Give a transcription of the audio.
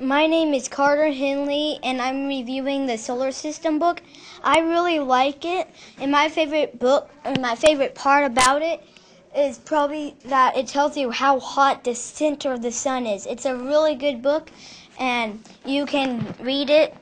My name is Carter Henley, and I'm reviewing the Solar System book. I really like it, and my favorite book, and my favorite part about it is probably that it tells you how hot the center of the sun is. It's a really good book, and you can read it